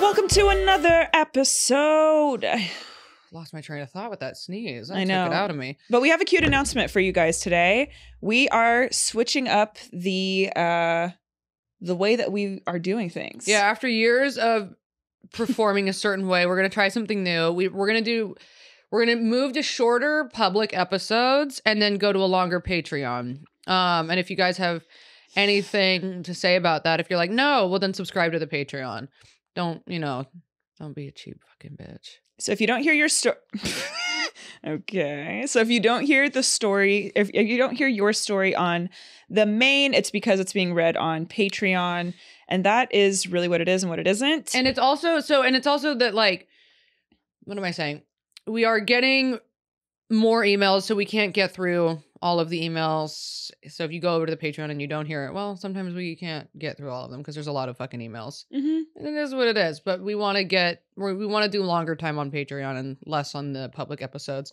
Welcome to another episode. I Lost my train of thought with that sneeze. That I took know. it out of me. But we have a cute announcement for you guys today. We are switching up the uh the way that we are doing things. Yeah, after years of performing a certain way, we're gonna try something new. We we're gonna do we're gonna move to shorter public episodes and then go to a longer Patreon. Um, and if you guys have anything to say about that, if you're like, no, well then subscribe to the Patreon. Don't, you know, don't be a cheap fucking bitch. So if you don't hear your story Okay. So if you don't hear the story, if, if you don't hear your story on the main, it's because it's being read on Patreon. And that is really what it is and what it isn't. And it's also so, and it's also that like, what am I saying? We are getting more emails, so we can't get through all of the emails. So if you go over to the Patreon and you don't hear it, well, sometimes we can't get through all of them because there's a lot of fucking emails. Mhm. And it is what it is. But we want to get, we we want to do longer time on Patreon and less on the public episodes.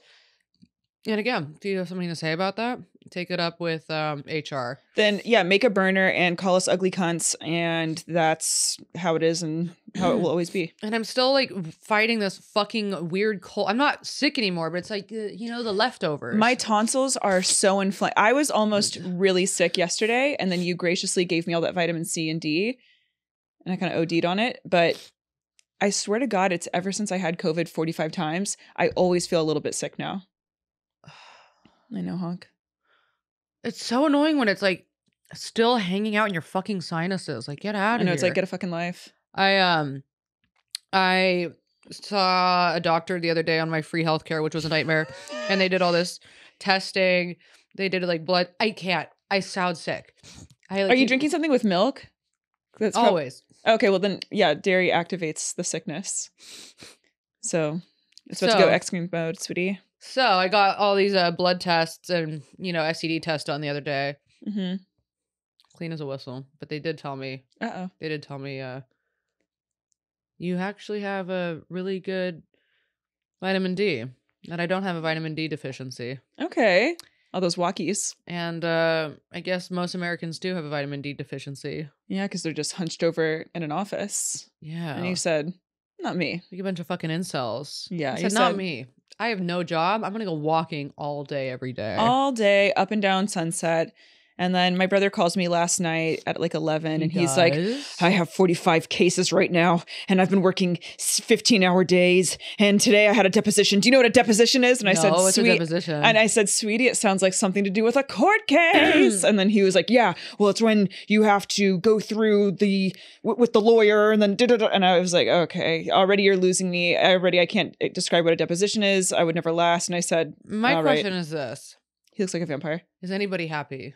And again, do you have something to say about that? Take it up with um, HR. then yeah, make a burner and call us ugly cunts. And that's how it is and how it will always be. And I'm still like fighting this fucking weird cold. I'm not sick anymore, but it's like, uh, you know, the leftovers. My tonsils are so inflamed. I was almost really sick yesterday, and then you graciously gave me all that vitamin C and D, and I kind of OD'd on it. But I swear to God, it's ever since I had COVID 45 times, I always feel a little bit sick now. I know, honk. It's so annoying when it's like still hanging out in your fucking sinuses. Like, get out I of know here. it's like get a fucking life. I um, I saw a doctor the other day on my free healthcare, which was a nightmare, and they did all this testing. They did like blood. I can't. I sound sick. I like, Are you keep- drinking something with milk? That's prob- always? okay. Well, then, yeah, dairy activates the sickness. So it's about to go So- extreme mode, sweetie. So I got all these uh, blood tests and you know STD test done the other day. Mm-hmm. Clean as a whistle, but they did tell me Uh oh. they did tell me uh you actually have a really good vitamin D and I don't have a vitamin D deficiency Okay. All those walkies. and uh I guess most Americans do have a vitamin D deficiency Yeah, because they're just hunched over in an office. yeah And you said, not me. like a bunch of fucking incels Yeah, I you said not me I have no job I'm gonna go walking all day every day All day, up and down sunset. And then my brother calls me last night at like 11 and he's like, I have 45 cases right now, and I've been working 15 hour days. And today I had a deposition. Do you know what a deposition is? And I said, no, a sweet. deposition And I said, sweetie, it sounds like something to do with a court case. and then he was like, yeah, well, it's when you have to go through the, w- with the lawyer and then, da-da-da. and I was like, okay, already you're losing me. Already I can't eh, describe what a deposition is. I would never last. And I said, my all right. question is this he looks like a vampire. is anybody happy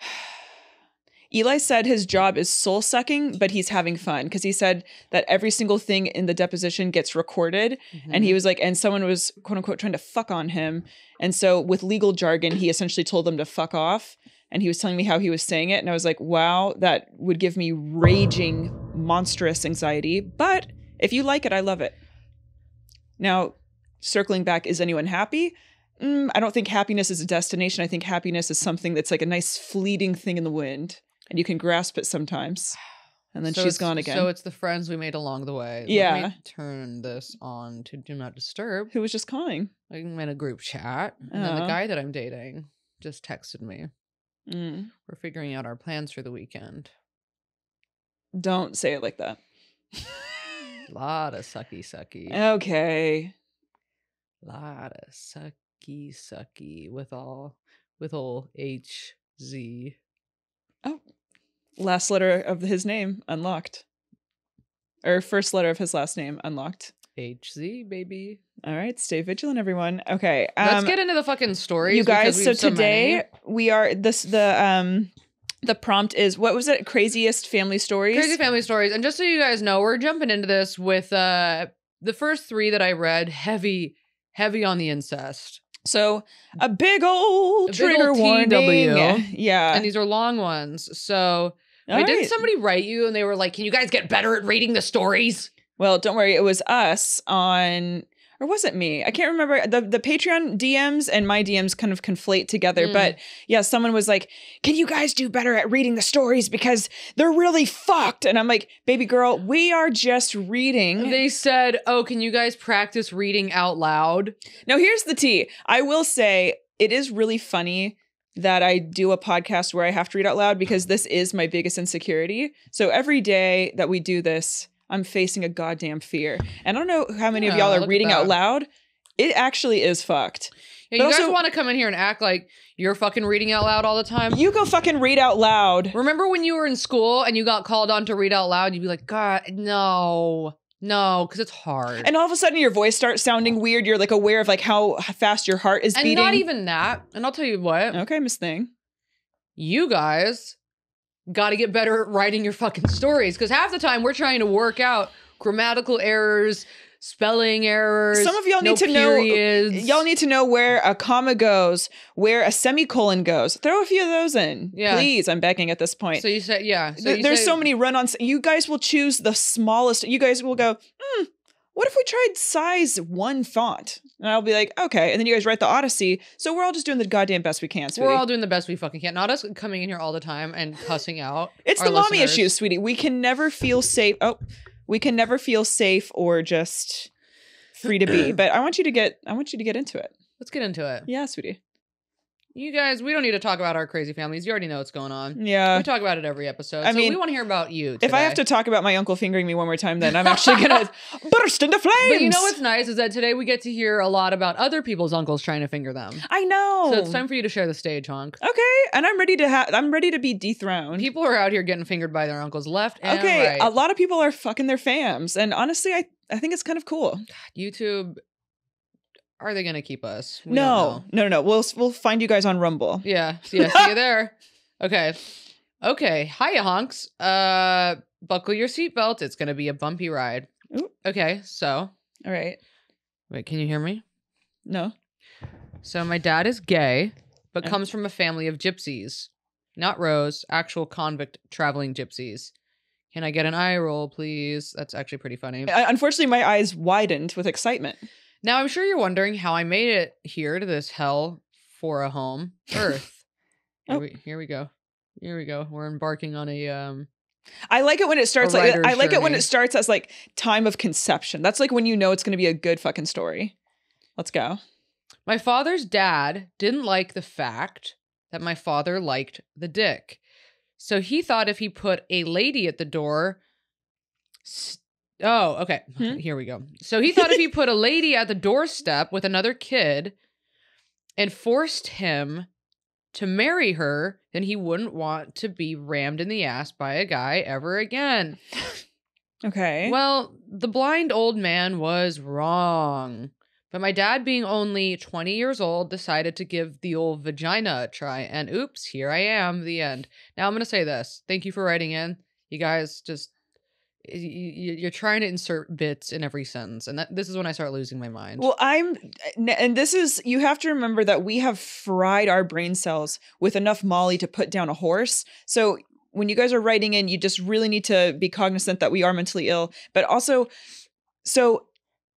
Eli said his job is soul sucking, but he's having fun because he said that every single thing in the deposition gets recorded. And Mm-hmm. he was like, and someone was quote unquote trying to fuck on him. And so with legal jargon, he essentially told them to fuck off. And he was telling me how he was saying it. And I was like, wow, that would give me raging, monstrous anxiety. But if you like it, I love it. Now, circling back, is anyone happy? Mm, I don't think happiness is a destination. I think happiness is something that's like a nice fleeting thing in the wind, and you can grasp it sometimes. And then So she's gone again. So it's the friends we made along the way. Yeah. turn this on to do not disturb. Who was just calling? I'm in a group chat, and then the Oh. guy that I'm dating just texted me. Mm, We're figuring out our plans for the weekend. don't say it like that. A lot of sucky sucky. Okay. lot of sucky sucky with all with all H Z. Oh, last letter of his name unlocked. Or first letter of his last name unlocked. H Z baby. All right, stay vigilant, everyone. Okay, Let's um, get into the fucking stories. you guys. So so today many. we are this the um the prompt is what was it? Craziest family stories. crazy family stories, and just so you guys know, we're jumping into this with uh the first three that I read. Heavy, heavy on the incest, So a big old A big trigger old warning. Yeah. and these are long ones. So, wait, didn't somebody write you and they were like, "Can you guys get better at reading the stories?" Well, don't worry. It was us on or was it me? I can't remember. The the Patreon DMs and my DMs kind of conflate together. Mm. But yeah, someone was like, "Can you guys do better at reading the stories because they're really fucked?" And I'm like, "Baby girl, we are just reading." They said, "Oh, can you guys practice reading out loud?" now here's the tea. I will say it is really funny that I do a podcast where I have to read out loud because this is my biggest insecurity. So every day that we do this, I'm facing a goddamn fear. And I don't know how many of y'all are reading out loud. It actually is fucked. Yeah, But you guys also- want to come in here and act like you're fucking reading out loud all the time? You go fucking read out loud. Remember when you were in school and you got called on to read out loud? You'd be like, God, no, no, because it's hard. And all of a sudden your voice starts sounding weird. You're like aware of like how fast your heart is beating. And beating. not even that. And I'll tell you what, Okay, Miss Thing. you guys got to get better at writing your fucking stories because half the time we're trying to work out grammatical errors, spelling errors. Some of y'all no need to know- Y'all need to know where a comma goes, where a semicolon goes. Throw a few of those in. Yeah. Please, I'm begging at this point. So you said, yeah. So Th- you There's say- so many run-ons. You guys will choose the smallest. You guys will go, hmm, what if we tried size one font? And I'll be like, okay. And then you guys write the Odyssey. So we're all just doing the goddamn best we can, sweetie. We're all doing the best we fucking can. Not us coming in here all the time and cussing out. it's the mommy listeners. issues, sweetie. We can never feel safe. Oh, we can never feel safe or just free to be. But I want you to get. I want you to get into it. Let's get into it. Yeah, sweetie. You guys, we don't need to talk about our crazy families. You already know what's going on. Yeah. we talk about it every episode. I so we want to hear about you. If I have to talk about my uncle fingering me one more time, then I'm actually gonna burst into flames. But you know what's nice is that today we get to hear a lot about other people's uncles trying to finger them. I know. So it's time for you to share the stage, honk. Okay, and I'm ready to have. I'm ready to be dethroned. People are out here getting fingered by their uncles left and okay, right. a lot of people are fucking their fams, and honestly, I I think it's kind of cool. YouTube, are they going to keep us? We No, no, no, no. We'll we'll find you guys on Rumble. Yeah, yeah. See you there. Okay, okay. Hiya, honks. Uh, buckle your seatbelt. It's going to be a bumpy ride. Ooh. Okay, so All right. wait, can you hear me? No. So my dad is gay, but Okay. comes from a family of gypsies. Not Rose, actual convict traveling gypsies. Can I get an eye roll, please? That's actually pretty funny. Unfortunately, my eyes widened with excitement. Now I'm sure you're wondering how I made it here to this hell for a home, Earth. Here, Oh. we, here we go. Here we go. We're embarking on a um I like it when it starts like I like it when it starts as like time of conception. That's like when you know it's going to be a good fucking story. Let's go. My father's dad didn't like the fact that my father liked the dick. So he thought if he put a lady at the door. Oh, okay. Hmm? Here we go. So he thought if he put a lady at the doorstep with another kid and forced him to marry her, then he wouldn't want to be rammed in the ass by a guy ever again. Okay. Well, the blind old man was wrong. But my dad, being only 20 years old, decided to give the old vagina a try. And oops, here I am, the end. Now I'm going to say this. Thank you for writing in. You guys just, you're trying to insert bits in every sentence. And that, this is when I start losing my mind. Well, I'm, and this is, you have to remember that we have fried our brain cells with enough Molly to put down a horse. So when you guys are writing in, you just really need to be cognizant that we are mentally ill. But also, so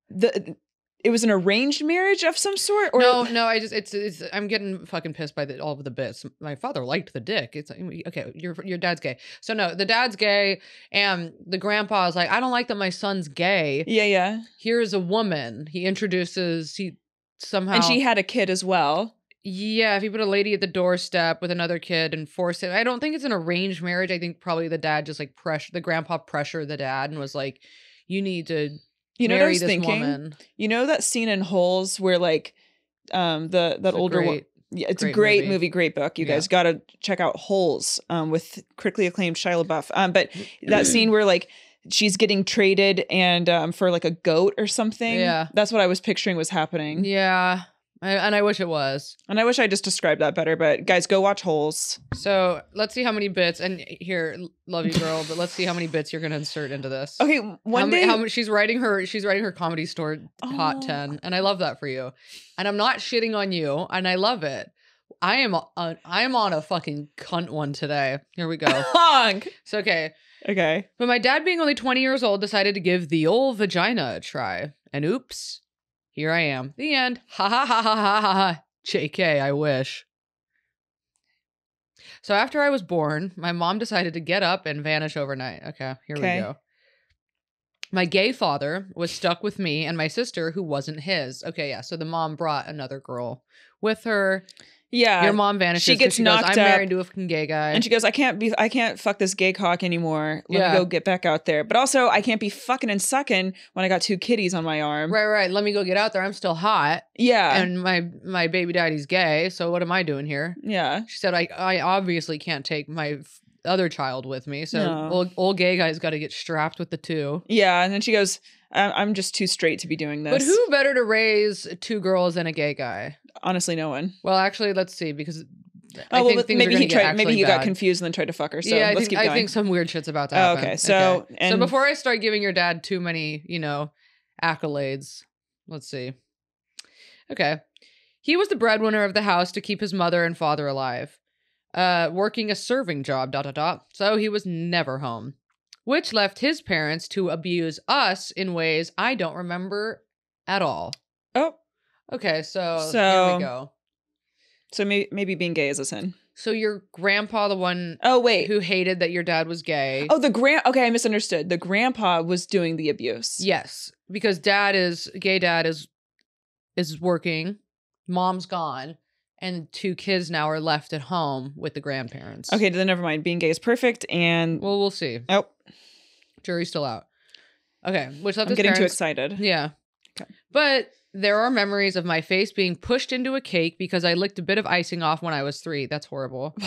the, it was an arranged marriage of some sort? Or no, no, I just it's it's I'm getting fucking pissed by the, all of the bits. My father liked the dick. It's like, okay, your your dad's gay. So no, the dad's gay, and the grandpa is like, I don't like that my son's gay. Yeah, yeah. Here's a woman. He introduces he somehow And she had a kid as well. yeah. If he put a lady at the doorstep with another kid and forced it, I don't think it's an arranged marriage. I think probably the dad just like pressure the grandpa pressured the dad and was like, you need to You know what I was thinking? woman. You know that scene in Holes where like um the that It's older one yeah, it's a great great movie. movie. great book. You Yeah. guys got to check out Holes um, with critically acclaimed Shia LaBeouf. Um, but that scene where like she's getting traded and um, for like a goat or something. Yeah. that's what I was picturing was happening. Yeah, and I wish it was. And I wish I just described that better. But guys, go watch Holes. So let's see how many bits. And here, love you, girl, but let's see how many bits you're gonna insert into this. Okay, one many- day. how she's writing her she's writing her comedy store hot Oh. ten, and I love that for you. And I'm not shitting on you, and I love it. I am on I am on a fucking cunt one today. Here we go. So okay, Okay. but my dad, being only 20 years old, decided to give the old vagina a try. And oops, Here I am. The end. Ha ha ha ha ha ha ha. JK, I wish. So after I was born, my mom decided to get up and vanish overnight. Okay, here Okay. we go. My gay father was stuck with me and my sister, who wasn't his. Okay, yeah. So the mom brought another girl with her. Yeah. Your mom vanishes. 'cause gets she goes, knocked I'm up, married to a fucking gay guy. and she goes, I can't be, I can't fuck this gay cock anymore. Let Yeah. me go get back out there. But also, I can't be fucking and sucking when I got two kitties on my arm. right, right. Let me go get out there. I'm still hot, Yeah. and my my baby daddy's gay. So what am I doing here? yeah. She said, I I obviously can't take my f- other child with me. So No. old, old gay guy's got to get strapped with the two. Yeah. And then she goes, I'm just too straight to be doing this. But who better to raise two girls than a gay guy? Honestly, no one. Well, actually, let's see because I Oh, well, maybe he tried. Maybe he got confused and then tried to fuck her. So yeah, I let's think, keep I think some weird shit's about to Oh, happen. okay, so- so and- before I start giving your dad too many, you know, accolades, let's see. Okay, he was the breadwinner of the house to keep his mother and father alive, uh, working a serving job. Dot dot dot. So he was never home, which left his parents to abuse us in ways I don't remember at all. oh, Okay, so, here So- we go. so maybe maybe being gay is a sin. So your grandpa, the one Oh wait. who hated that your dad was gay. Oh, the grand. Okay, I misunderstood. The grandpa was doing the abuse. Yes, because dad is gay. Dad is is working. Mom's gone, and two kids now are left at home with the grandparents. Okay, then never mind. Being gay is perfect, and Well, we'll see. oh, Jury's still out. Okay, which left I'm his getting too parents- excited. Yeah. Okay. But there are memories of my face being pushed into a cake because I licked a bit of icing off when I was three. That's horrible.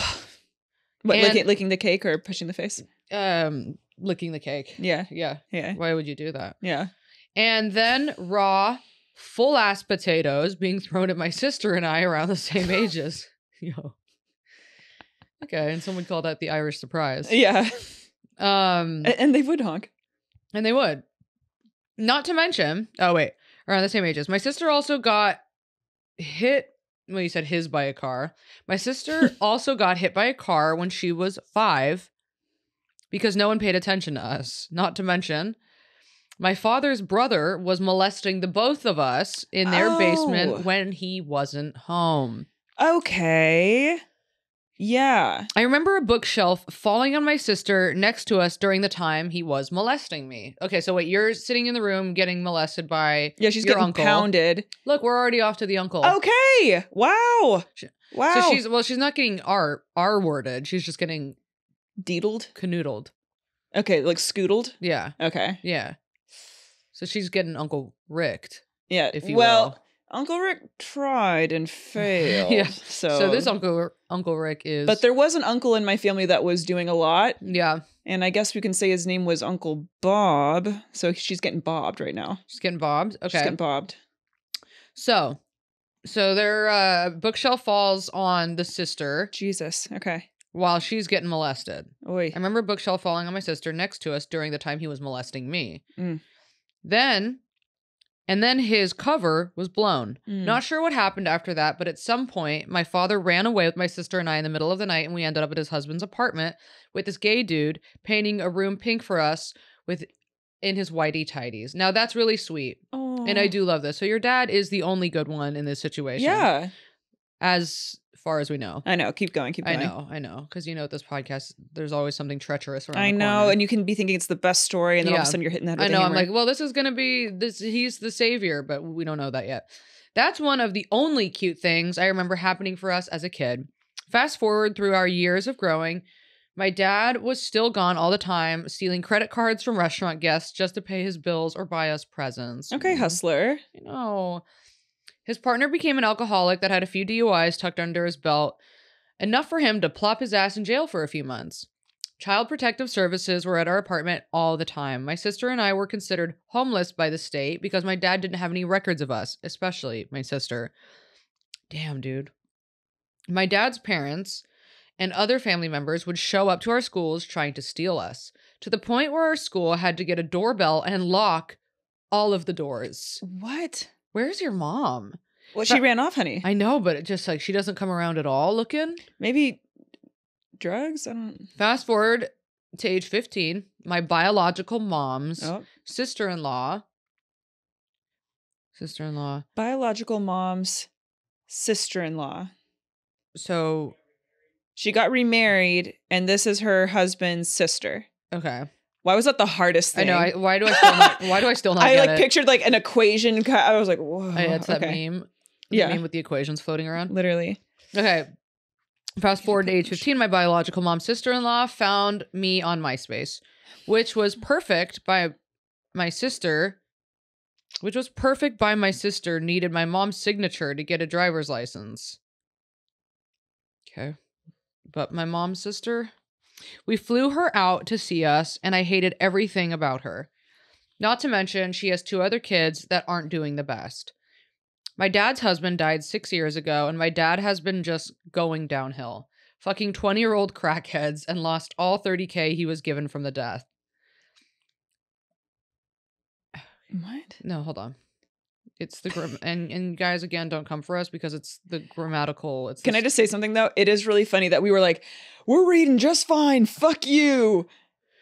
What, And- licking, licking the cake or pushing the face? Um, licking the cake. Yeah, Yeah. yeah, Why would you do that? yeah. And then raw, full ass potatoes being thrown at my sister and I around the same ages. Yo. Okay, and someone called that the Irish surprise. Yeah, Um, A- and they would honk. and they would. Not to mention, oh wait, around the same ages. My sister also got hit. Well, you said his by a car. My sister also got hit by a car when she was five because no one paid attention to us. Not to mention, my father's brother was molesting the both of us in their Oh. basement when he wasn't home. Okay. Yeah. I remember a bookshelf falling on my sister next to us during the time he was molesting me. Okay, so wait, you're sitting in the room getting molested by. Yeah, she's Your getting uncle. pounded. Look, we're already off to the uncle. Okay. Wow. Sh- Wow. So she's well, she's not getting R R worded. She's just getting deedled. canoodled. Okay, like scoodled. Yeah, Okay. yeah. So she's getting Uncle Ricked, Yeah. if you well, will. Uncle Rick tried and failed. Yeah. So, So, this Uncle Uncle Rick is. But there was an uncle in my family that was doing a lot, yeah, and I guess we can say his name was Uncle Bob. So she's getting bobbed right now. she's getting bobbed. Okay. She's getting bobbed. so so their uh, bookshelf falls on the sister Jesus. Okay. while she's getting molested. Oi. I remember bookshelf falling on my sister next to us during the time he was molesting me. Mm. Then, and then his cover was blown. Mm. Not sure what happened after that, but at some point, my father ran away with my sister and I in the middle of the night, and we ended up at his husband's apartment with this gay dude painting a room pink for us with in his whitey tidies. Now that's really sweet, and I do love this. So your dad is the only good one in this situation, Yeah. As far as we know. I know. Keep going. Keep going. I know, I know, because you know this podcast, there's always something treacherous around. I know, corner. and you can be thinking it's the best story, and then all of a sudden you're hitting that. I know. I'm like, well, this is gonna be this. He's the savior, but we don't know that yet. That's one of the only cute things I remember happening for us as a kid. Fast forward through our years of growing, my dad was still gone all the time, stealing credit cards from restaurant guests just to pay his bills or buy us presents. okay, Mm, hustler. You know. His partner became an alcoholic that had a few DUIs tucked under his belt, enough for him to plop his ass in jail for a few months. Child Protective Services were at our apartment all the time. My sister and I were considered homeless by the state because my dad didn't have any records of us, especially my sister. Damn, dude. My dad's parents and other family members would show up to our schools trying to steal us, to the point where our school had to get a doorbell and lock all of the doors. What? Where's your mom? Well, she ran off, honey. I know, but it just like she doesn't come around at all looking. Maybe drugs. I don't. Fast forward to age 15, my biological mom's Oh, sister in law Sister-in-law. Biological mom's sister-in-law. So She got remarried, and this is her husband's sister. okay. Why was that the hardest thing? I know. I, why do I still not? Why do I still not I like it? pictured like an equation. I was like, whoa. I, it's that meme. The Yeah. meme with the equations floating around. Literally. Okay. Fast forward to age 15, my biological mom's sister in law found me on MySpace, which was perfect by my sister, which was perfect by my sister, needed my mom's signature to get a driver's license. Okay. But my mom's sister, we flew her out to see us, and I hated everything about her. Not to mention, she has two other kids that aren't doing the best. My dad's husband died six years ago, and my dad has been just going downhill. Fucking 20 year old crackheads and lost all 30K he was given from the death. What? No, hold on. It's the gram- and and guys again don't come for us because it's the grammatical. It's Can I just say something though? It is really funny that we were like, we're reading just fine. Fuck you.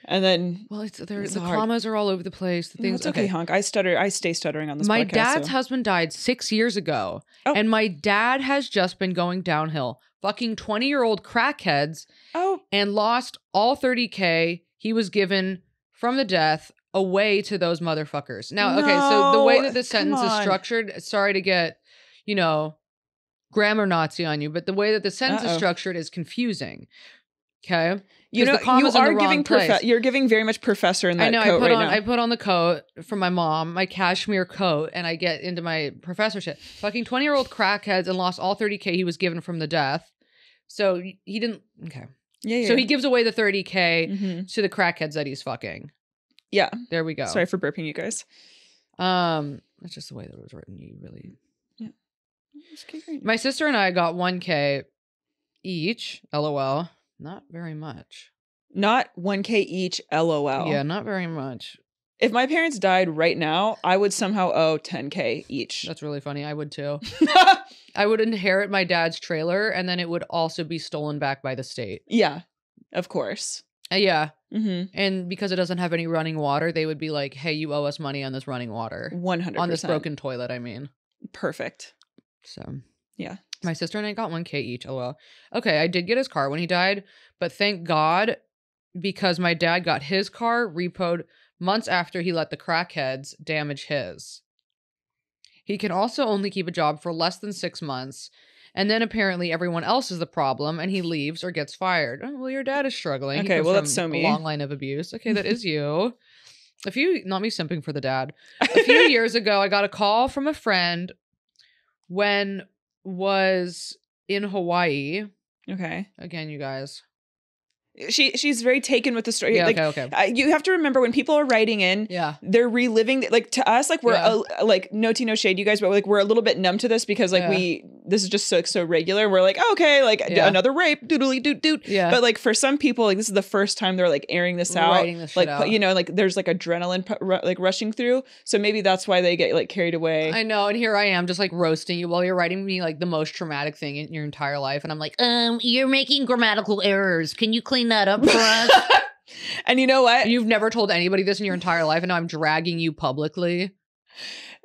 And then Well, it's there. It's the hard. commas are all over the place. The no, things. it's okay, honk. I stutter. I stay stuttering on this. My podcast, dad's so- husband died six years ago, Oh. and my dad has just been going downhill. Fucking twenty year old crackheads Oh, and lost all 30k he was given from the death away to those motherfuckers. Now, okay, so the way No, that this come sentence is on. structured, sorry to get, you know, grammar Nazi on you, but the way that the sentence is Uh-oh. structured is confusing. Okay. you 'Cause know, the comma's you in the are wrong giving place. profe- You're giving very much professor in that I know I coat put right on now. I put on the coat from my mom, my cashmere coat, and I get into my professorship. Fucking 20 year old crackheads and lost all 30k he was given from the death. So he didn't okay. yeah, yeah. So he gives away the 30k Mhm. to the crackheads that he's fucking. Yeah. There we go. Sorry for burping, you guys. Um, that's just the way that it was written. You really. Reading. My sister and I got 1k each. LOL. Not very much. Not 1K each. LOL. Yeah, not very much. If my parents died right now, I would somehow owe 10K each. That's really funny. I would too. I would inherit my dad's trailer, and then it would also be stolen back by the state. yeah, of course. Uh, yeah, Mm-hmm. and because it doesn't have any running water, they would be like, "Hey, you owe us money on this running water, 100%. on this broken toilet." I mean. Perfect. So Yeah. My sister and I got 1K each. Oh well. Okay, I did get his car when he died, but thank God because my dad got his car repoed months after he let the crackheads damage his. He can also only keep a job for less than six months, and then apparently everyone else is the problem, and he leaves or gets fired. Oh, well, your dad is struggling. Okay, well, that's so a me. long line of abuse. Okay, that is you. A few, not me simping for the dad a few years ago, I got a call from a friend when was in Hawaii. okay. Again, you guys. She she's very taken with the story. Yeah, like okay, okay. I, you have to remember when people are writing in, Yeah. they're reliving the- like to us like we're Yeah. a, like no tea no shade you guys but like we're a little bit numb to this because like Yeah. we this is just so so regular we're like okay like d- another rape doodly doot doot Yeah. but like for some people like this is the first time they're like airing this out this like out. you know like there's like adrenaline pu- ru- like rushing through so maybe that's why they get like carried away I know, and here I am just like roasting you while you're writing me like the most traumatic thing in your entire life. And I'm like, Um, you're making grammatical errors. Can you clean that up for us? and you know what you've never told anybody this in your entire life, and now I'm dragging you publicly.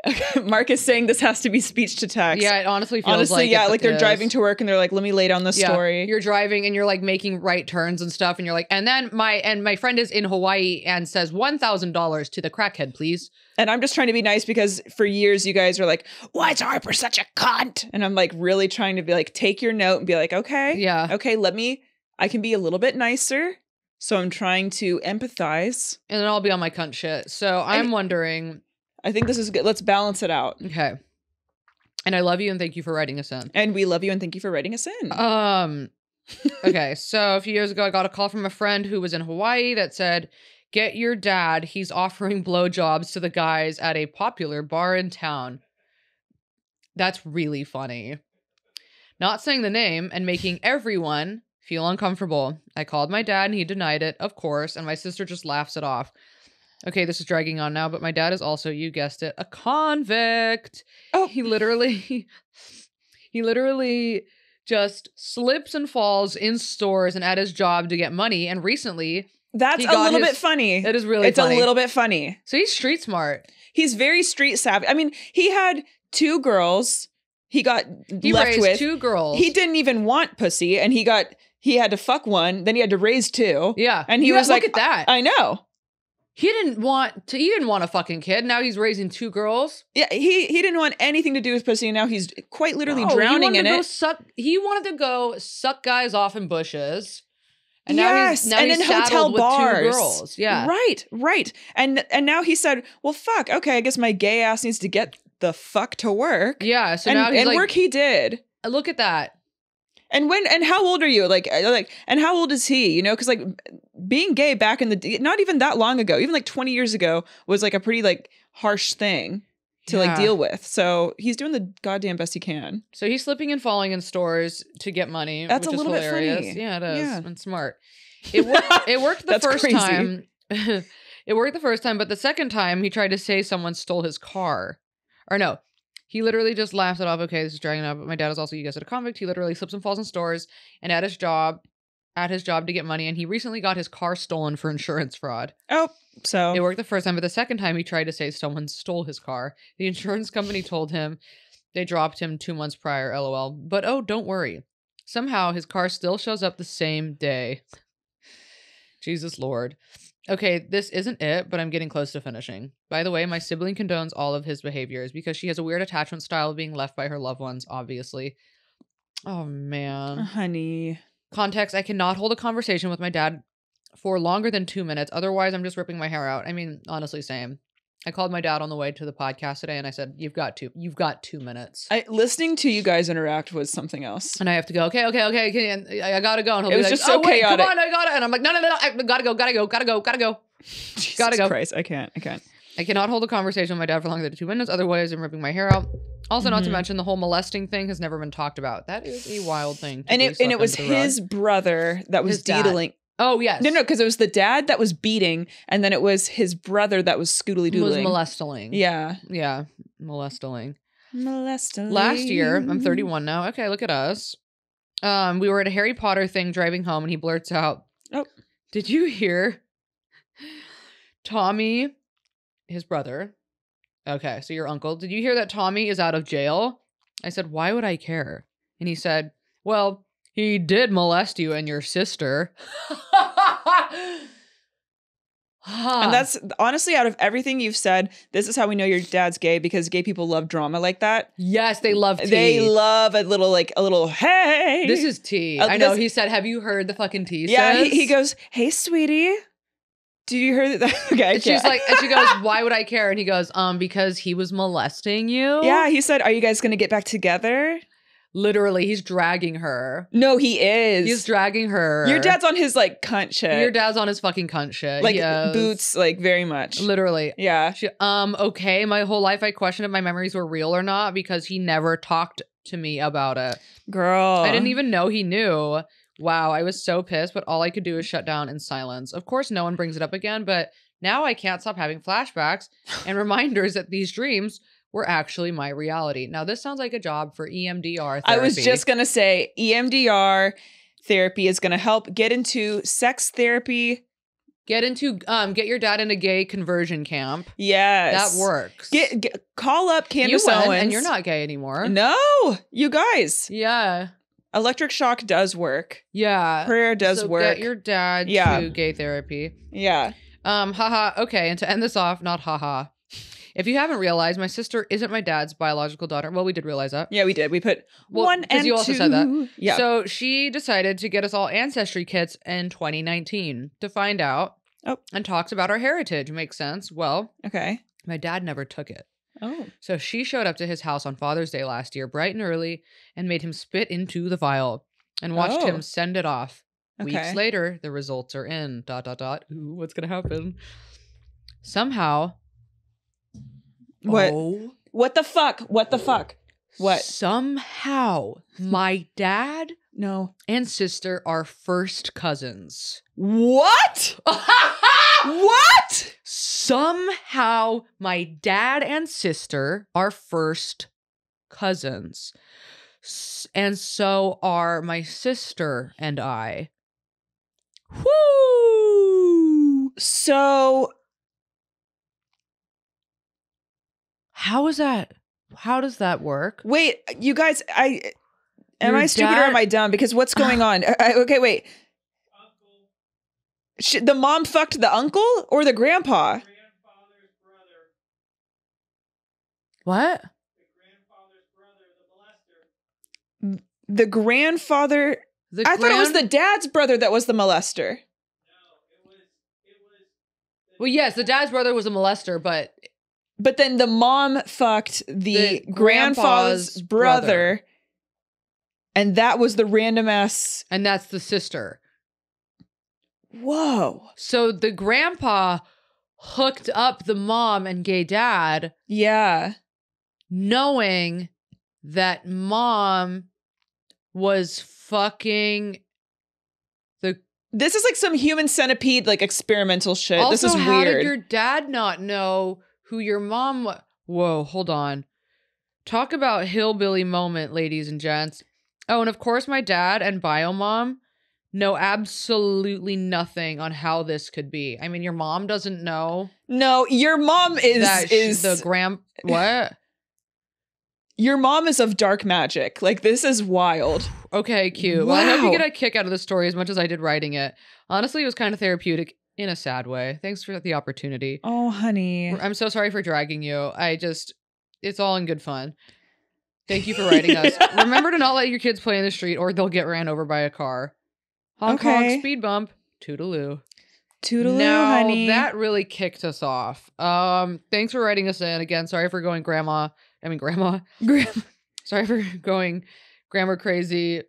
mark is saying this has to be speech to text Yeah, it honestly feels honestly like yeah it like they're is. driving to work and they're like let me lay down the Yeah, story You're driving and you're like making right turns and stuff, and you're like, and then my and my friend is in Hawaii and says one thousand dollars to the crackhead, please. And I'm just trying to be nice because for years you guys are like, why is Harper such a cunt? And I'm like really trying to be like, take your note and be like, okay, Yeah. okay, let me, I can be a little bit nicer. So I'm trying to empathize. And then I'll be on my cunt shit. So I'm mean- wondering, I think this is good. Let's balance it out. okay. And I love you and thank you for writing us in. And we love you and thank you for writing us in. Um okay, so a few years ago I got a call from a friend who was in Hawaii that said, "Get your dad. He's offering blowjobs to the guys at a popular bar in town." That's really funny. Not saying the name and making everyone feel uncomfortable. I called my dad and he denied it, of course, and my sister just laughs it off. Okay, this is dragging on now, but my dad is also, you guessed it, a convict. Oh. He literally he literally just slips and falls in stores and at his job to get money. And recently, That's a little his- bit funny. That is really funny. it's funny. a little bit funny. So he's street smart. He's very street savvy. I mean, he had two girls. He got He left with. two girls. He didn't even want pussy, and he got he had to fuck one. Then he had to raise two. Yeah. And he You was look like, at that. I know. he didn't want to. He didn't want a fucking kid. Now he's raising two girls. Yeah, he he didn't want anything to do with pussy, and now he's quite literally No, drowning in it. suck. He wanted to go suck guys off in bushes. And now yes, he's now and he's in hotel with bars. two girls. Yeah. right, right. And and now he said, "Well, fuck. Okay, I guess my gay ass needs to get the fuck to work." Yeah. So and now he's and like, work he did. look at that. And when and how old are you? Like uh, like and how old is he? You know, because like being gay back in the not even that long ago, even like twenty years ago, was like a pretty like harsh thing to like deal with. So he's doing the goddamn best he can. So he's slipping and falling in stores to get money. That's which a is little bit hilarious. funny. Yeah, it is. Yeah. And smart. It worked. It worked the That's first crazy. time. it worked the first time, but the second time he tried to say someone stole his car. Or no, he literally just laughs it off. Okay, this is dragging up. But my dad is also you guys at a convict. He literally slips and falls in stores and at his job, at his job to get money. And he recently got his car stolen for insurance fraud. Oh, so It worked the first time, but the second time he tried to say someone stole his car. The insurance company told him they dropped him two months prior, lol. But oh, don't worry. Somehow his car still shows up the same day. Jesus Lord. Okay, this isn't it, but I'm getting close to finishing. By the way, my sibling condones all of his behaviors because she has a weird attachment style of being left by her loved ones, obviously. Oh uh, man. honey. Context I cannot hold a conversation with my dad for longer than two minutes. Otherwise, I'm just ripping my hair out. I mean, honestly, same. I called my dad on the way to the podcast today and I said, You've got two, you've got two minutes. I, listening to you guys interact was something else. and I have to go, okay, okay, okay, okay. And I, I gotta go. And he'll It be was like, just so oh, wait, chaotic. Come on, I gotta. And I'm like, no, no, no, no, I gotta go, gotta go, gotta go, gotta go, gotta go. Jesus. Christ, I can't. I can't. I cannot hold a conversation with my dad for longer than two minutes. Otherwise, I'm ripping my hair out. Also, not to Mhm. mention the whole molesting thing has never been talked about. That is a wild thing. And it and it was the rug. his brother that was His dad. Oh yes. No, no, because it was the dad that was beating, and then it was his brother that was scootily was doodling. molesting. Yeah, Yeah, molesting. molesting. Last year, I'm 31 now. Okay, look at us. Um, we were at a Harry Potter thing driving home, and he blurts out, Oh. did you hear Tommy, his brother? Okay, so your uncle. Did you hear that Tommy is out of jail? I said, why would I care? And he said, well, he did molest you and your sister. And that's honestly out of everything you've said, this is how we know your dad's gay because gay people love drama like that. yes, they love tea. They love a little like a little hey. This is tea. Uh, I know. this- He said, "Have you heard the fucking tea?" yeah. He, says?" he goes, "Hey, sweetie, did you hear that?" okay, And she's like, and she goes, "Why would I care?" And he goes, "Um, because he was molesting you." "Yeah." He said, "Are you guys gonna get back together?" Literally, he's dragging her. No, he is. He's dragging her. Your dad's on his like cunt shit. Your dad's on his fucking cunt shit. like Yes. boots, like very much. Literally. Yeah. She, um. Okay. My whole life, I questioned if my memories were real or not because he never talked to me about it. Girl. I didn't even know he knew. Wow, I was so pissed, but all I could do is shut down in silence. Of course, no one brings it up again, but now I can't stop having flashbacks and reminders that these dreams were actually my reality. Now, this sounds like a job for EMDR therapy. I was just gonna say E EMDR therapy is gonna help get into sex therapy. get into um get your dad in a gay conversion camp. Yes. That works. Get, get call up you Candace went, Owens. and you're not gay anymore. No, you guys. Yeah. Electric shock does work. Yeah. Prayer does So work. Get your dad Yeah. to gay therapy. yeah. Um, haha. Okay, and to end this off, not haha. If you haven't realized, my sister isn't my dad's biological daughter. Well, we did realize that. Yeah, we did. We put Well, one 'cause and you also two. said that. Yeah. So she decided to get us all ancestry kits in 2019 to find out. Oh. And talks about our heritage. Makes sense. Well, okay. my dad never took it. Oh. So she showed up to his house on Father's Day last year, bright and early, and made him spit into the vial and watched Oh. him send it off. Okay. Weeks later, the results are in. Dot dot dot. Ooh, what's gonna happen? Somehow. What? Oh, What the fuck? What the fuck? What? Somehow, my dad No. and sister are first cousins. What? what? Somehow, my dad and sister are first cousins. S- And so are my sister and I. Whoo! So How is that? How does that work? wait, uh, you guys, I am Your I stupid or am I dumb? Because what's going on? I- I- okay, wait. Sh- the mom fucked the uncle or the grandpa? What? The grandfather. The I thought it was the dad's brother that was the molester. Well, yes, the dad's brother was a molester, but But then the mom fucked the, The grandfather's grandpa's brother, brother. and that was the random ass. and that's the sister. Whoa. So the grandpa hooked up the mom and gay dad, Yeah. knowing that mom was fucking the. This is like some human centipede, like experimental shit. also, this is how weird. did your dad not know who your mom? wa- Whoa, hold on. Talk about hillbilly moment, ladies and gents. Oh, and of course, my dad and bio mom know absolutely nothing on how this could be. I mean, your mom doesn't know no, your mom is that is the grand what? your mom is of dark magic. Like this is wild. Okay, cute. Well, I hope you get a kick out of the story as much as I did writing it. Honestly, it was kind of therapeutic in a sad way. Thanks for the opportunity. Oh, honey. I'm so sorry for dragging you. I just, it's all in good fun. Thank you for writing us. Remember to not let your kids play in the street or they'll get ran over by a car. Honk Okay. honk, speed bump, toodaloo. Toodaloo, now, honey. that really kicked us off. Um, thanks for writing us in again. Sorry for going grandma. I mean, grandma. Sorry for going grammar crazy.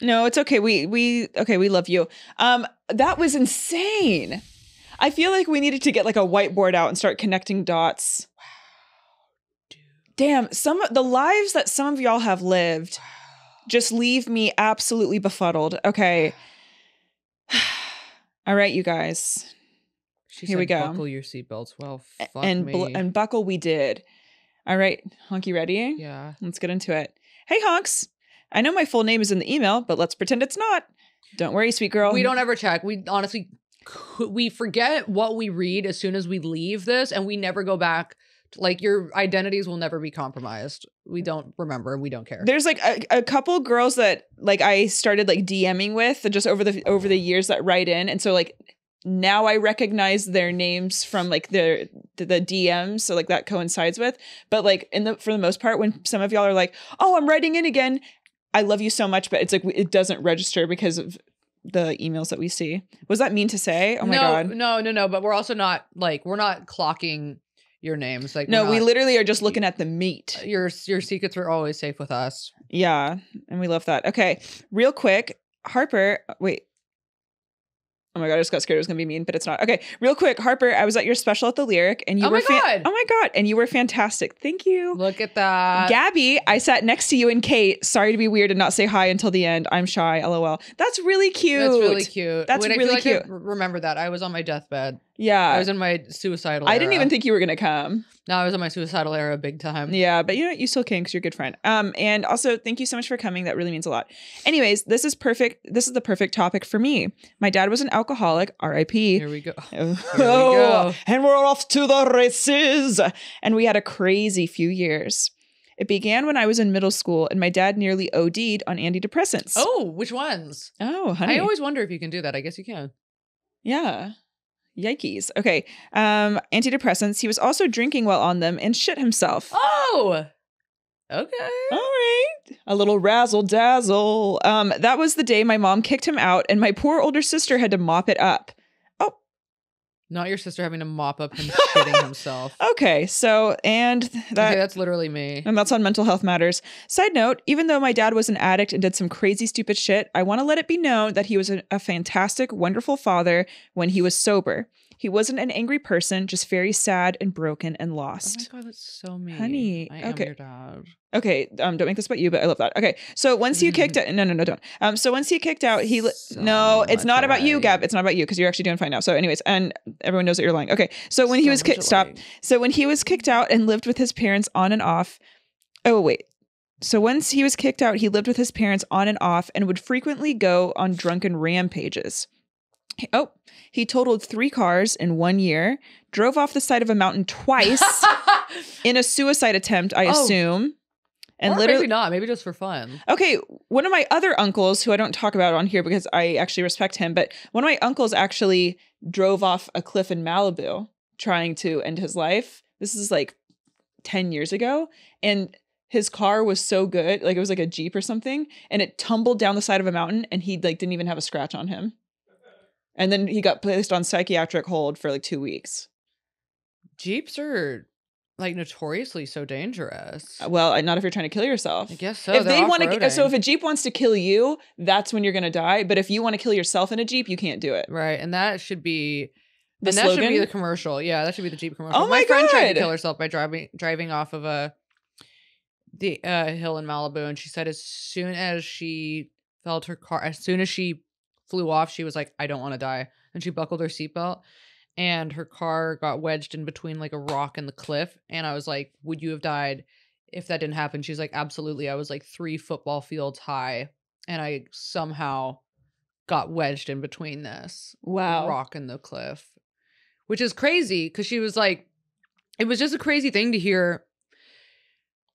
No, it's okay. We we okay, we love you. Um that was insane. I feel like we needed to get like a whiteboard out and start connecting dots. Wow. Damn, some of the lives that some of y'all have lived just leave me absolutely befuddled. Okay. All right, you guys. She Here we go. Buckle your seatbelts. Well, fuck and me. bl- and buckle we did. All right, Honky ready? yeah. Let's get into it. Hey Honks. I know my full name is in the email, but let's pretend it's not. Don't worry, sweet girl. We don't ever check. We honestly, we forget what we read as soon as we leave this, and we never go back. Like your identities will never be compromised. We don't remember, and we don't care. There's like a, a couple girls that like I started like DMing with just over the over the years that write in, and so like now I recognize their names from like their the, the DMs, so like that coincides with. But like in the for the most part, when some of y'all are like, "Oh, I'm writing in again," I love you so much, but it's like it doesn't register because of the emails that we see. Was that mean to say? Oh my no, god. no, no, no. But we're also not like we're not clocking your names. Like No, we literally are just looking at the meat. Uh, your your secrets are always safe with us. Yeah, and we love that. Okay, real quick, Harper. Wait. Oh my god, I just got scared it was gonna be mean, but it's not. Okay, real quick, Harper. I was at your special at the Lyric, and you Oh were my God. oh my god, and you were fantastic. Thank you. Look at that. Gabby, I sat next to you and Kate. Sorry to be weird and not say hi until the end. I'm shy. LOL. That's really cute. That's really cute. That's Wait, really like cute. Remember that. I was on my deathbed. Yeah. I was in my suicidal. I didn't era. even think you were gonna come. No, I was in my suicidal era, big time. Yeah, but you know? You still can because you're a good friend. Um, and also thank you so much for coming. That really means a lot. Anyways, this is perfect. This is the perfect topic for me. My dad was an alcoholic. R.I.P. Here we go. Oh, go. and we're off to the races. And we had a crazy few years. It began when I was in middle school, and my dad nearly OD'd on antidepressants. Oh, which ones? oh, honey. I always wonder if you can do that. I guess you can. Yeah. Yikes. Okay. Um, antidepressants. He was also drinking while on them and shit himself. Oh, okay. All right. A little razzle dazzle. Um, that was the day my mom kicked him out, and my poor older sister had to mop it up. Not your sister having to mop up him shitting himself. Okay, so and that okay, that's literally me. and that's on mental health matters. Side note, even though my dad was an addict and did some crazy stupid shit, I want to let it be known that he was a, a fantastic, wonderful father when he was sober. He wasn't an angry person, just very sad and broken and lost. Oh my god, that's so mean. Honey, I am okay. your dad. Okay, um, don't make this about you, but I love that. Okay, so once he kicked out, no, no, no, don't. Um, so once he kicked out, he li- So no, it's not about you. Gab. It's not about you because you're actually doing fine now. So, anyways, and everyone knows that you're lying. Okay, so when he was kicked, stop. So when he was kicked out and lived with his parents on and off. Oh wait. So once he was kicked out, he lived with his parents on and off and would frequently go on drunken rampages. Oh, he totaled three cars in one year, drove off the side of a mountain twice in a suicide attempt, I Oh. assume. And or literally, maybe not. Maybe just for fun. Okay, one of my other uncles, who I don't talk about on here because I actually respect him, but one of my uncles actually drove off a cliff in Malibu trying to end his life. This is like 10 years ago. And his car was so good, like it was like a Jeep or something, and it tumbled down the side of a mountain and he like didn't even have a scratch on him. And then he got placed on psychiatric hold for like two weeks. Jeeps are like notoriously so dangerous. Well, uh, not if you're trying to kill yourself. I guess so. if They're want to, so if a Jeep wants to kill you, that's when you're going to die. But if you want to kill yourself in a Jeep, you can't do it. right, and that should be The and that should be the commercial. Yeah, that should be the Jeep commercial. Oh my my friend tried to kill herself by driving driving off of a the uh, hill in Malibu, and she said as soon as she felt her car, as soon as she flew off, she was like, "I don't want to die," and she buckled her seatbelt. And her car got wedged in between like a rock and the cliff. And I was like, Would you have died if that didn't happen? She's like, Absolutely. I was like three football fields high. And I somehow got wedged in between this Wow. rock and the cliff, which is crazy because she was like, it was just a crazy thing to hear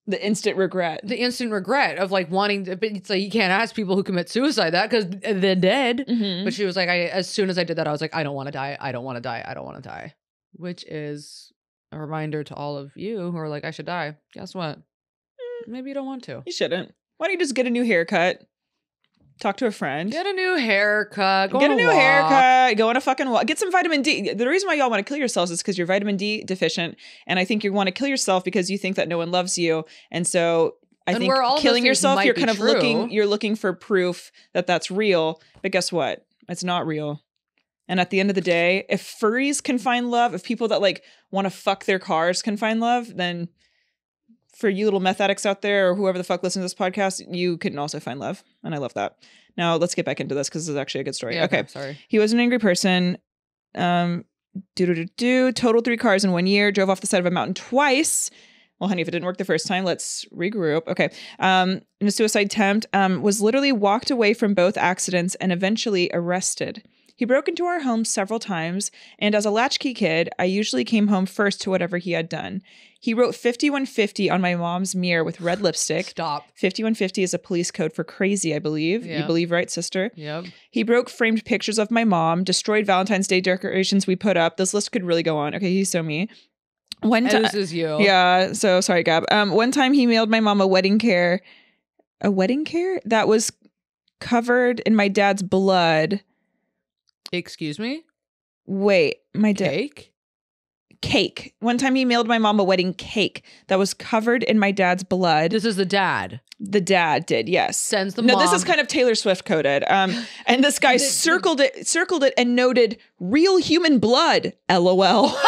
The instant regret. the instant regret of like wanting to. But it's like you can't ask people who commit suicide that because they're dead. Mhm. But she was like, I as soon as I did that, I was like, I don't want to die. I don't want to die. I don't want to die. Which is a reminder to all of you who are like, I should die. Guess what? Maybe you don't want to. you shouldn't. Why don't you just get a new haircut? Talk to a friend. Get a new haircut. Go Get on a new walk. haircut. Go on a fucking walk. Get some vitamin D. The reason why y'all want to kill yourselves is because you're vitamin D deficient, and I think you want to kill yourself because you think that no one loves you, and so I And think killing yourself, you're kind of true. looking. You're looking for proof that that's real, but guess what? It's not real. And at the end of the day, if furries can find love, if people that like want to fuck their cars can find love, then for you little meth addicts out there or whoever the fuck listens to this podcast, you can also find love. And I love that. Now let's get back into this because this is actually a good story. Yeah, okay. Sorry. He was an angry person. Um, do do do do. Total three cars in one year. Drove off the side of a mountain twice. Well, honey, if it didn't work the first time, let's regroup. Okay. Um, in a suicide attempt, um, was literally walked away from both accidents and eventually arrested. He broke into our home several times, and as a latchkey kid, I usually came home first to whatever he had done. He wrote 5150 on my mom's mirror with red lipstick. Stop. 5150 is a police code for crazy, I believe. You believe, right, sister? Yep. He broke framed pictures of my mom, destroyed Valentine's Day decorations we put up. This list could really go on. Okay, he's so me. One time, this is you. yeah. So sorry, Gab. Um, one time he mailed my mom a wedding care, a wedding care that was covered in my dad's blood. Excuse me? Wait, my dad Cake? One time he mailed my mom a wedding cake that was covered in my dad's blood. This is the dad. The dad did, yes. Sends the mom. no, mom. this is kind of Taylor Swift coded. Um, and this guy circled it, circled it, and noted "real human blood." LOL.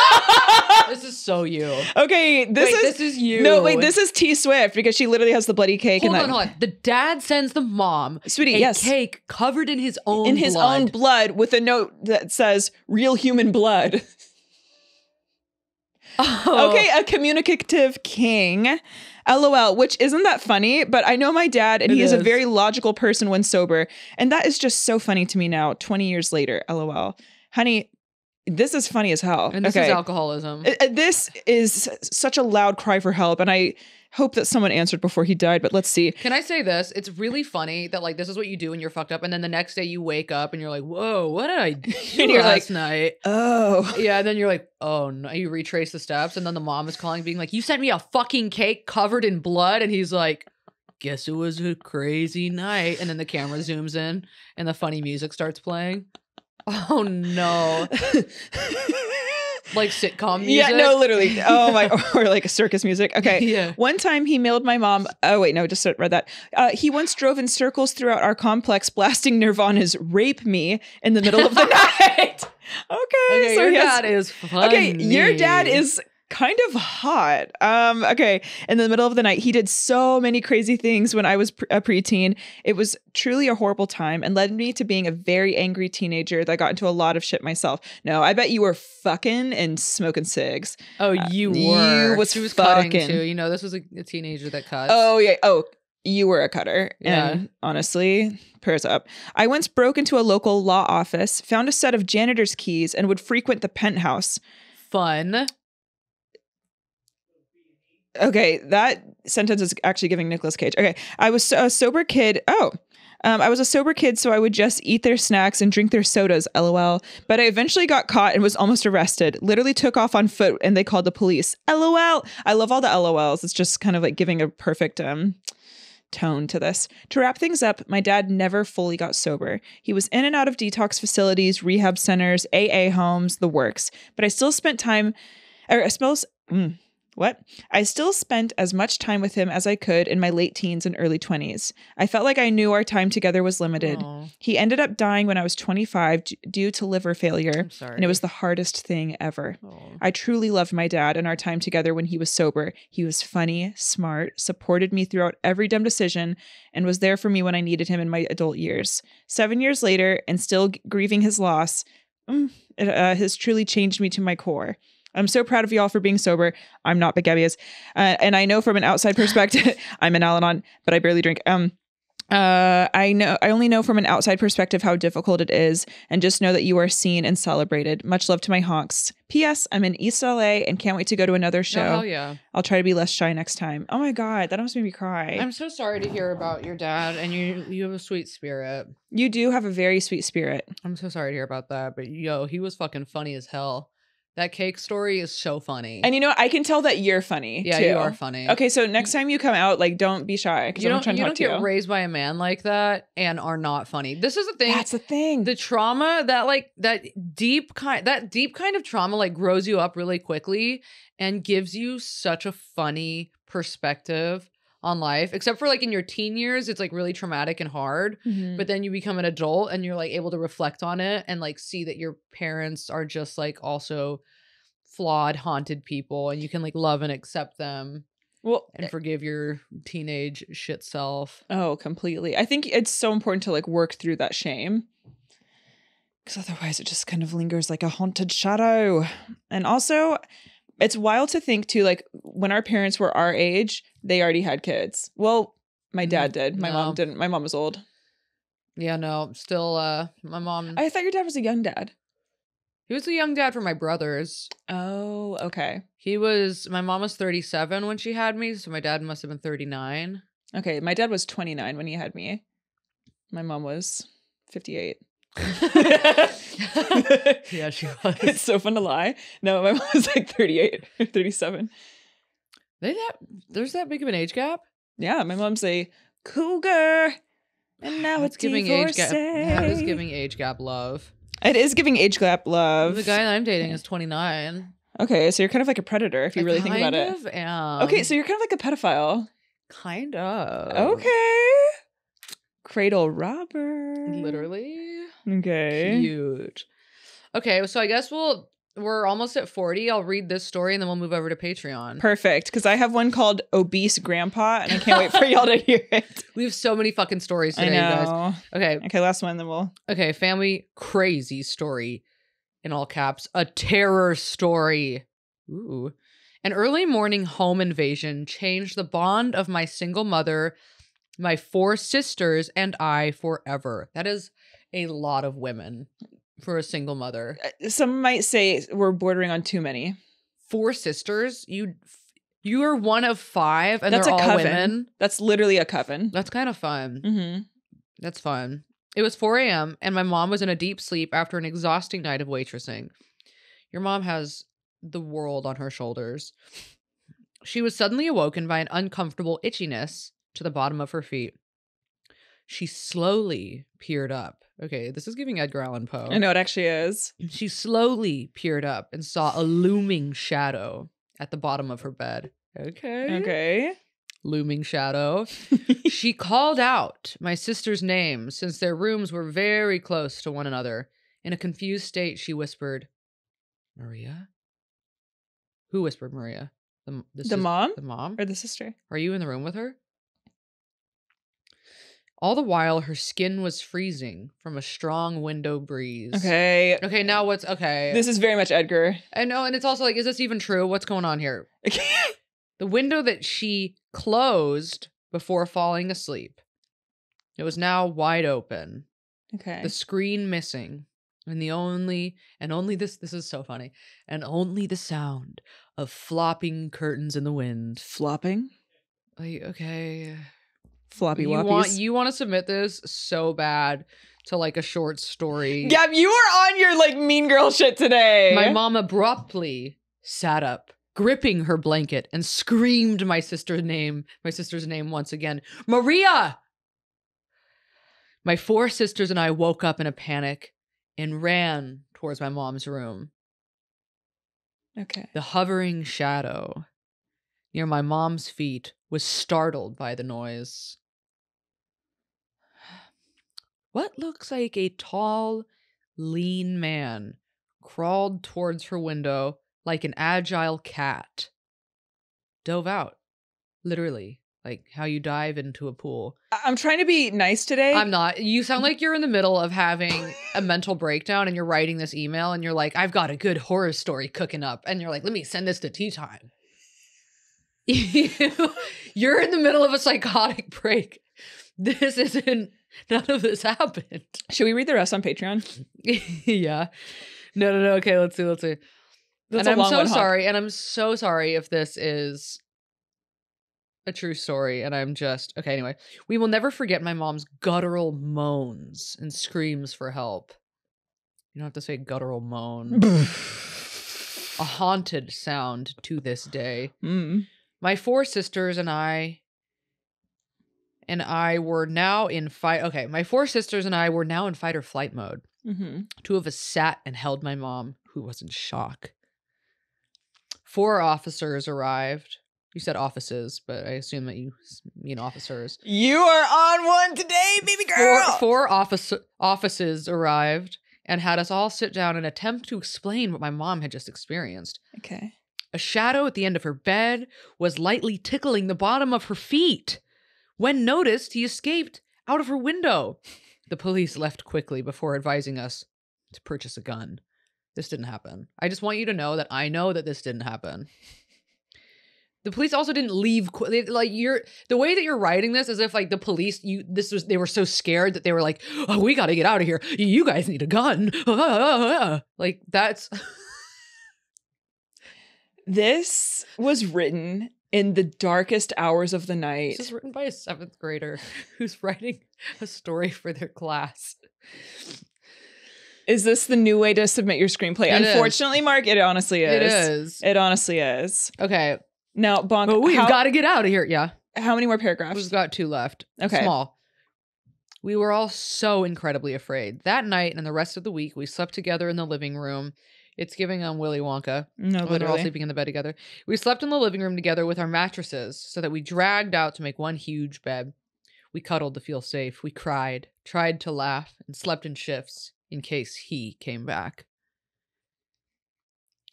This is so you. okay, this wait, is this is you. no wait. This is T Swift because she literally has the bloody cake Hold and on, that. hold on. The dad sends the mom Sweetie, a yes. cake covered in his own in his blood. own blood with a note that says "real human blood." Oh. Okay, a communicative king. LOL, which isn't that funny, but I know my dad and It he is. a very logical person when sober. And that is just so funny to me now, 20 years later. LOL. Honey, this is funny as hell. And this okay. is alcoholism. Uh, uh, This is such a loud cry for help. And I hope that someone answered before he died, but let's see. Can I say this? It's really funny that like this is what you do when you're fucked up, and then the next day you wake up and you're like, "Whoa, what did I do you're last like, night?" Oh. Yeah, and then you're like, "Oh no!" You retrace the steps, and then the mom is calling, being like, "You sent me a fucking cake covered in blood," and he's like, "Guess it was a crazy night." And then the camera zooms in, and the funny music starts playing. Oh no! Like sitcom music. Yeah, no, literally. Oh my, or like circus music. Okay. Yeah. One time he mailed my mom. Oh wait, no, just read that. Uh, he once drove in circles throughout our complex, blasting Nirvana's "Rape Me" in the middle of the night. Okay, Okay, so your has- dad is funny. Okay, your dad is kind of hot. Um, okay, in the middle of the night, he did so many crazy things when I was pre- a preteen. It was truly a horrible time and led me to being a very angry teenager that got into a lot of shit myself. No, I bet you were fucking and smoking cigs. Oh, you you were. was she was cutting fucking- too. You know, this was a, a teenager that cut. Oh yeah. Oh, You were a cutter. Yeah. And honestly, prayers up. I once broke into a local law office, found a set of janitor's keys, and would frequent the penthouse. Fun. Okay, that sentence is actually giving Nicolas Cage. Okay, I was a sober kid. Oh, um, I was a sober kid, so I would just eat their snacks and drink their sodas. LOL. But I eventually got caught and was almost arrested. Literally took off on foot, and they called the police. LOL. I love all the LOLs. It's just kind of like giving a perfect um tone to this. To wrap things up, my dad never fully got sober. He was in and out of detox facilities, rehab centers, AA homes, the works. But I still spent time, I still, mm, what? I still spent as much time with him as I could in my late teens and early 20s. I felt like I knew our time together was limited. Aw, He ended up dying when I was 25 d- due to liver failure, and it was the hardest thing ever. Aw. I truly loved my dad and our time together when he was sober. He was funny, smart, supported me throughout every dumb decision, and was there for me when I needed him in my adult years. Seven years later, and still g- grieving his loss, mm, it uh, has truly changed me to my core. I'm so proud of y'all for being sober. I'm not, is. Uh, and I know from an outside perspective, I'm an Al Anon, but I barely drink. Um, uh, I know I only know from an outside perspective how difficult it is, and just know that you are seen and celebrated. Much love to my honks. P.S. I'm in East LA and can't wait to go to another Oh, show. hell yeah. I'll try to be less shy next time. Oh my god, that almost made me cry. I'm so sorry to hear about your dad, and you you have a sweet spirit. you do have a very sweet spirit. I'm so sorry to hear about that, but yo, he was fucking funny as hell. That cake story is so funny. And you know, I can tell that you're funny. yeah, too. you are funny. Okay, so next time you come out, like, don't be shy you don't you talk don't get you. raised by a man like that and are not funny. This is the thing. That's the thing. the trauma that like that deep kind that deep kind of trauma like grows you up really quickly and gives you such a funny perspective on life except for like in your teen years it's like really traumatic and hard Mhm. but then you become an adult and you're like able to reflect on it and like see that your parents are just like also flawed haunted people and you can like love and accept them well, and forgive your teenage shit self Oh, completely. I think it's so important to like work through that shame. Because otherwise it just kind of lingers like a haunted shadow. And also, it's wild to think too, like when our parents were our age, they already had kids. Well, my dad did. My No. mom didn't. My mom was old. yeah no still uh my mom I thought your dad was a young dad. He was a young dad for my brothers. Oh, okay. He was my mom was 37 when she had me, so my dad must have been 39. Okay. My dad was 29 when he had me. My mom was 58. yeah, she was. it's so fun to lie. No, my mom was like 38 or 37. They that there's that big of an age gap? Yeah, my mom's a cougar. And now it's giving age gap. That is giving age gap love. It is giving age gap love. The guy that I'm dating is 29. Okay, so you're kind of like a predator if you I really think about it. am. Okay, so you're kind of like a pedophile. kind of. Okay. Cradle robber. Literally. Okay. Huge. Okay, so I guess we'll we're almost at 40. I'll read this story and then we'll move over to Patreon. Perfect. Because I have one called Obese Grandpa, and I can't wait for y'all to hear it. we have so many fucking stories I today, guys. Okay, Okay, last one, then we'll. Okay, family crazy story in all caps. A terror story. Ooh. An early morning home invasion changed the bond of my single mother, my four sisters, and I forever. That is a lot of women for a single mother. uh, Some might say we're bordering on too many. Four sisters, you you are one of five and That's they're a all coven. women. That's literally a coven. That's kind of fun. Mm-hmm. That's fun. It was 4 a.m., and my mom was in a deep sleep after an exhausting night of waitressing. Your mom has the world on her shoulders. She was suddenly awoken by an uncomfortable itchiness to the bottom of her feet. She slowly peered up. Okay, this is giving Edgar Allan Poe. I know it actually is. She slowly peered up and saw a looming shadow at the bottom of her bed. Okay. Okay. Looming shadow. she called out my sister's name since their rooms were very close to one another. In a confused state, she whispered, Maria? Who whispered Maria? The, m- The sis- mom The mom? or the sister? Are you in the room with her? All the while, her skin was freezing from a strong window breeze. Okay. Okay, now what's okay? This is very much Edgar. I know, and it's also like, is this even true? What's going on here? The window that she closed before falling asleep. It was now wide open, Okay. the screen missing, and the only and only this this is so funny, and only the sound of flopping curtains in the wind. Flopping. Like, okay, Floppy you want you want to submit this so bad to like a short story. Gab, you are on your like mean girl shit today. My mom abruptly sat up, gripping her blanket, and screamed my sister's name, my sister's name once again. Maria! My four sisters and I woke up in a panic and ran towards my mom's room. Okay. The hovering shadow near my mom's feet was startled by the noise. What looks like a tall, lean man crawled towards her window like an agile cat. Dove out, literally, like how you dive into a pool. I'm trying to be nice today. I'm not. You sound like you're in the middle of having a mental breakdown and you're writing this email and you're like, I've got a good horror story cooking up. And you're like, let me send this to tea time. You, you're in the middle of a psychotic break. This isn't, none of this happened. Should we read the rest on Patreon? yeah. No, no, no. Okay, let's see. Let's see. That's and I'm so sorry. And I'm so sorry if this is a true story. And I'm just okay. Anyway, we will never forget my mom's guttural moans and screams for help. You don't have to say guttural moan. a haunted sound to this day. Mm. My four sisters and I and I were now in fight. Okay, my four sisters and I were now in fight or flight mode. hmm Two of us sat and held my mom, who was in shock. Four officers arrived. You said offices, but I assume that you mean officers. You are on one today, baby Four, girl. four office, offices arrived and had us all sit down and attempt to explain what my mom had just experienced. Okay. A shadow at the end of her bed was lightly tickling the bottom of her feet. When noticed, he escaped out of her window. The police left quickly before advising us to purchase a gun. This didn't happen. I just want you to know that I know that this didn't happen. The police also didn't leave they, like you're the way that you're writing this is if like the police you this was they were so scared that they were like oh we got to get out of here you guys need a gun like that's This was written in the darkest hours of the night. This is written by a seventh grader who's writing a story for their class. Is this the new way to submit your screenplay? It is. Unfortunately, Mark, it honestly is. It is. It honestly is. Okay. Now, Bonk, But we've got to get out of here. Yeah. how many more paragraphs? We've got two left. Okay. Small. We were all so incredibly afraid. That night and the rest of the week, we slept together in the living room. It's giving on Willy Wonka. no, when they're all sleeping in the bed together. We slept in the living room together with our mattresses so that we dragged out to make one huge bed. We cuddled to feel safe. We cried, tried to laugh, and slept in shifts in case he came back.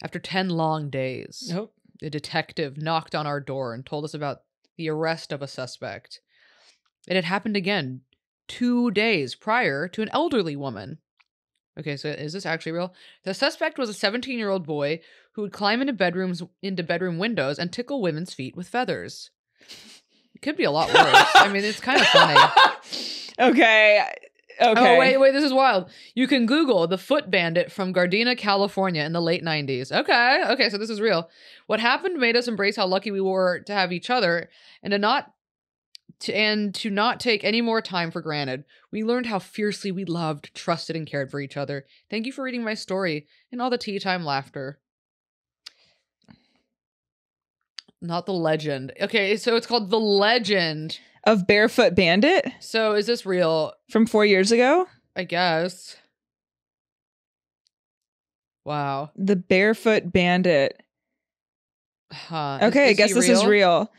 After 10 long days, Nope. the detective knocked on our door and told us about the arrest of a suspect. It had happened again two days prior to an elderly woman. Okay, so is this actually real? The suspect was a 17 year old boy who would climb into bedrooms into bedroom windows and tickle women's feet with feathers. It could be a lot worse. I mean, it's kind of funny. okay. Oh, okay. Oh wait, wait, this is wild. You can Google the foot bandit from Gardena, California in the late 90s. Okay, okay, so this is real. What happened made us embrace how lucky we were to have each other and to not to, and to not take any more time for granted. We learned how fiercely we loved, trusted, and cared for each other. Thank you for reading my story and all the tea time laughter. Not the legend. Okay, so it's called The Legend. Of Barefoot Bandit So is this real? from four years ago. I guess. Wow. The Barefoot Bandit. Huh. Is- Okay, I guess this is real.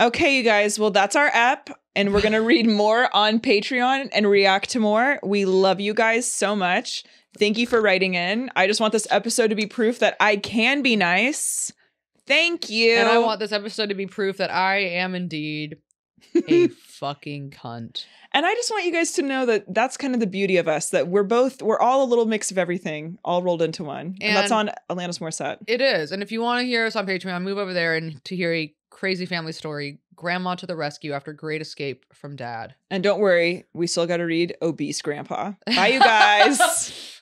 Okay, you guys. Well, that's our app, and we're gonna read more on Patreon and react to more. We love you guys so much. Thank you for writing in. I just want this episode to be proof that I can be nice. Thank you. And I want this episode to be proof that I am indeed a fucking cunt. And I just want you guys to know that that's kind of the beauty of us that we're both we're all a little mix of everything, all rolled into one. And, that's on And- Alanis Morissette. It is. And if you want to hear us on Patreon, move over there and to hear a crazy family story. Grandma to the rescue after great escape from dad. And don't worry, we still got to read Obese Grandpa. Bye, you guys.